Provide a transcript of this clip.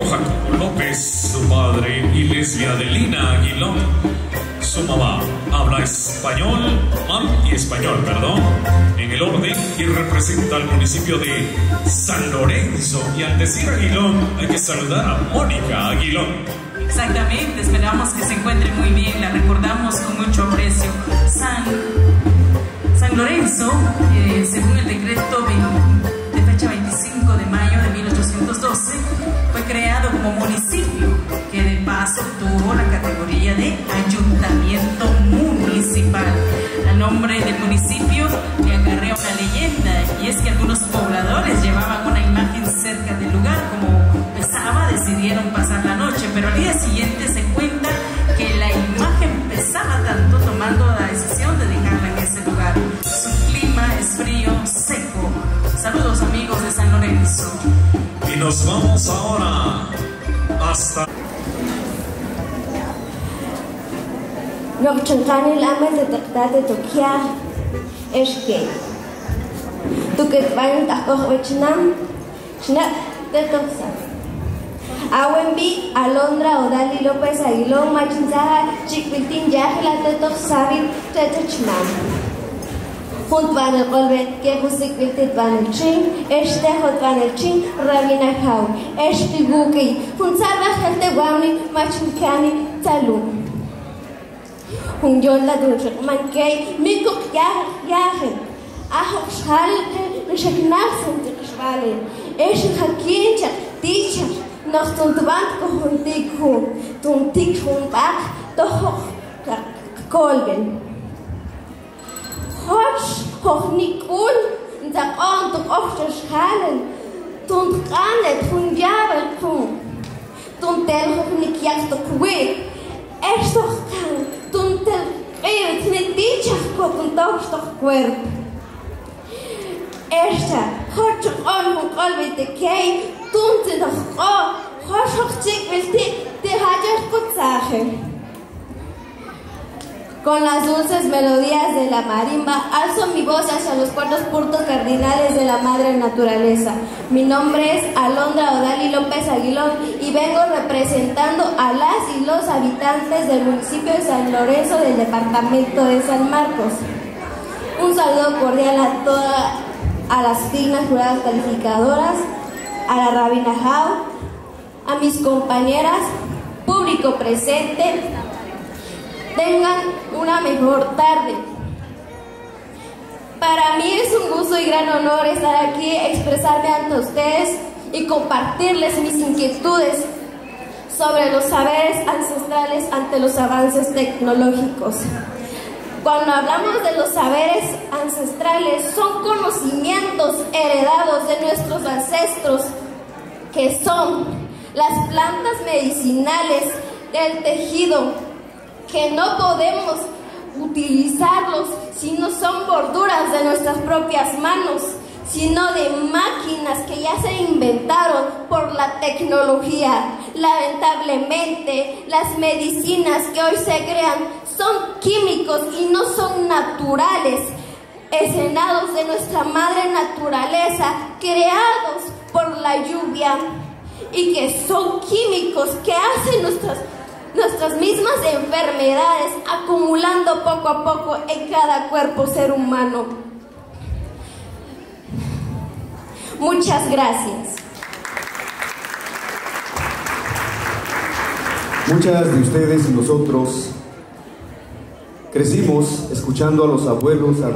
Jacobo López, su padre, y Lesbia Adelina Aguilón. Su mamá habla español, mal y español, perdón, en el orden y representa al municipio de San Lorenzo. Y al decir Aguilón, hay que saludar a Mónica Aguilón. Exactamente, esperamos que se encuentre muy bien, la recordamos con mucho aprecio. San, San Lorenzo, eh, según el decreto 20 de fecha 25 de mayo de 1812, fue creado como municipio, que de paso tuvo la categoría de ayuntamiento municipal. Al nombre del municipio le acarrea una leyenda, y es que algunos pobladores llevaban una imagen cerca del lugar, como pesaba, decidieron pasar la noche, pero al día siguiente se cuenta que la imagen pesaba tanto tomando la decisión de dejarla en ese lugar. Su clima es frío, seco. Saludos amigos de San Lorenzo. Y nos vamos ahora hasta... Nokchankani lame de tactate tokia es que tu que van a coger chnam chna de toxa Awenbi Alondra Odali López Aguilón Machinzaha Chikpiltin Yahla de toxavi de Хүнд байна голвет ке хүсик бэлтэд байна чин эштэ хот байна чин равина хав эшти гуки хүн царва хэлтэ гавни мач микани цалу. Хүн жолла дүншиг ман кей микук яах яах ахок шалки мишек нарсын дикшвали эш хакинча тича нох тунтвант кохунтик хүн тунтик хүн бак тохок колбен Гач хохник ун in der Ohren doch oft erschalen. Tun Krane, tun Jabel, tun. Tun der Hochnik jagt doch weh. Echt doch kann, tun der Rewe, tun die Tschachkot und doch doch Querb. Ersta, хоч он монгол бидэг кей түнцэн тохоо хош хох чиг бэлти тэр хажаахгүй цаах юм con las dulces melodías de la marimba, alzo mi voz hacia los cuatro puntos cardinales de la madre naturaleza. Mi nombre es Alondra Odali López Aguilón y vengo representando a las y los habitantes del municipio de San Lorenzo del departamento de San Marcos. Un saludo cordial a todas a las dignas juradas calificadoras, a la Rabina Jau, a mis compañeras, público presente, tengan una mejor tarde. Para mí es un gusto y gran honor estar aquí, expresarme ante ustedes y compartirles mis inquietudes sobre los saberes ancestrales ante los avances tecnológicos. Cuando hablamos de los saberes ancestrales, son conocimientos heredados de nuestros ancestros, que son las plantas medicinales del tejido que no podemos utilizarlos si no son borduras de nuestras propias manos, sino de máquinas que ya se inventaron por la tecnología. Lamentablemente, las medicinas que hoy se crean son químicos y no son naturales, escenados de nuestra madre naturaleza, creados por la lluvia y que son químicos que hacen nuestras nuestras mismas enfermedades acumulando poco a poco en cada cuerpo ser humano. Muchas gracias. Muchas de ustedes y nosotros crecimos escuchando a los abuelos alrededor.